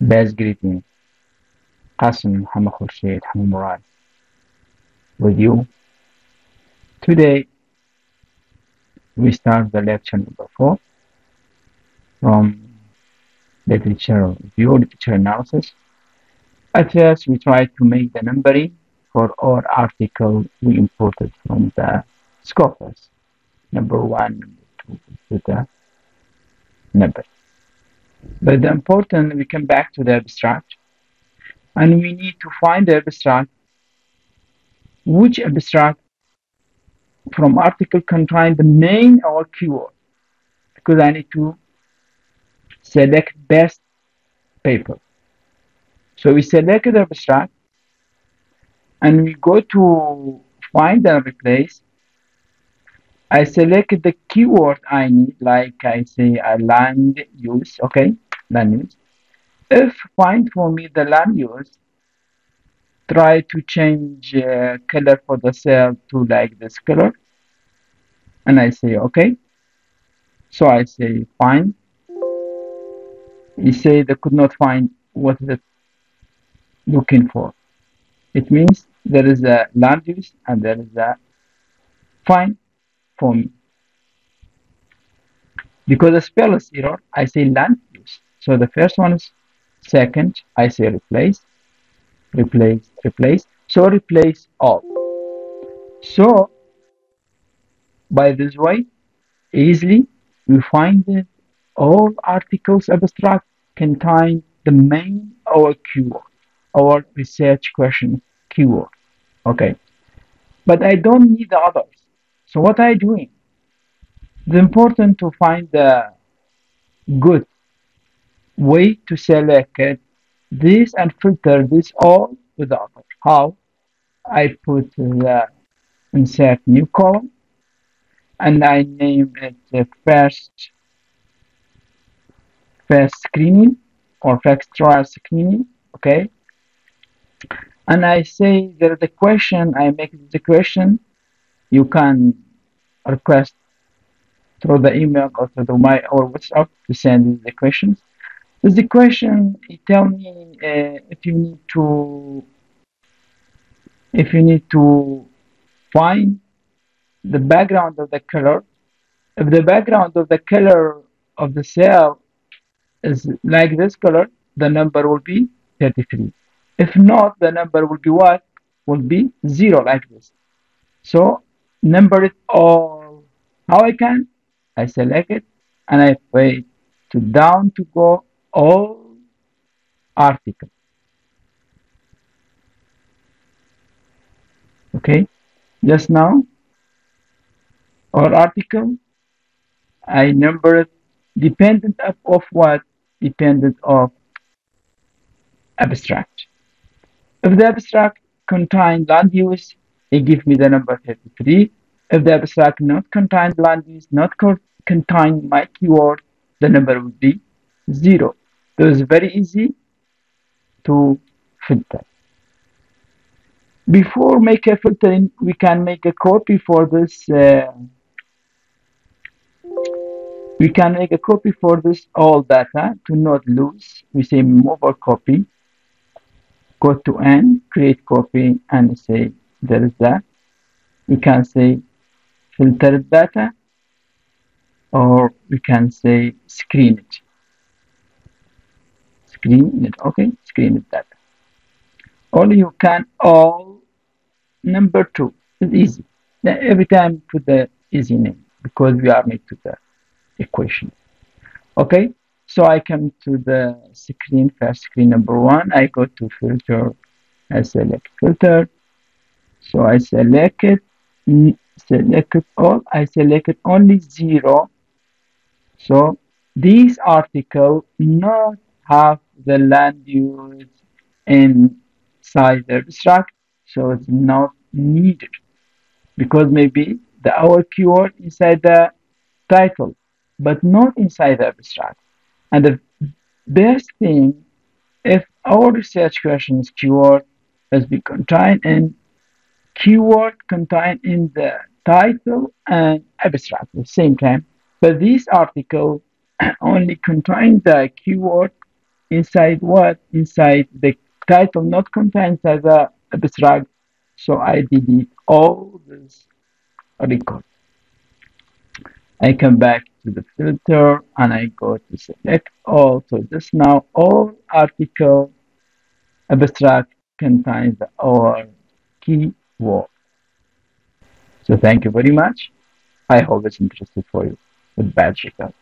Best greeting. Qasim Muhammad Khurshid Hamid Murad with you. Today we start the lecture number four from literature review, literature analysis. At first we try to make the numbering for our article we imported from the Scopus. Number one, number two, the number. But the important, we come back to the abstract and we need to find the abstract. Which abstract from article contain the main or keyword? Because I need to select best paper. So we select the abstract and we go to find and replace. I select the keyword I need, like I say a land use, okay, land use. If find for me the land use, try to change uh, color for the cell to like this color. And I say, okay. So I say, find. You say they could not find what it looking for. It means there is a land use and there is a find for me. Because the spell is error, I say land use. So the first one is second, I say replace, replace, replace. So replace all. So by this way, easily we find that all articles abstract contain the main or keyword, our research question keyword. Okay. But I don't need the others. So what I doing? It's important to find the good way to select this and filter this all with. How? I put the insert new column and I name it the first first screening or first trial screening. Okay. And I say there is a question, I make the question, you can request through the email or through the my or WhatsApp to send the questions. With the question, tell me uh, if you need to if you need to find the background of the color. If the background of the color of the cell is like this color, the number will be 33. If not, the number will be what? Will be zero like this. So number it all. How I can? I select it and I wait to down to go all article. Okay, just now our article I number it dependent of, of what? Dependent of abstract. If the abstract contain land use, it gives me the number 33. If the abstract not contain land use, not co contain my keyword, the number would be zero. So it's very easy to filter. Before make a filtering, we can make a copy for this. Uh, we can make a copy for this all data to not lose. We say move or copy. Go to N, create copy, and say there is that. you can say filter data, or we can say screen it. Screen it, okay, screen it data. Only you can all number two is easy. Every time put the easy name because we are made to the equation. Okay, so I come to the screen, first screen number one. I go to filter, I select filter. So I selected, it, select it all. I select it only zero. So this article not have the land use inside the abstract, so it's not needed because maybe the our keyword inside the title, but not inside the abstract. And the best thing, if our research question is keyword, has been contained in keyword contained in the title and abstract at the same time. But this article only contains the keyword inside what? Inside the title not contained as a abstract. So I delete all this record. I come back to the filter and I go to select all. So just now all article abstract contains our keyword. So thank you very much. I hope it's interesting for you. With bad checkup.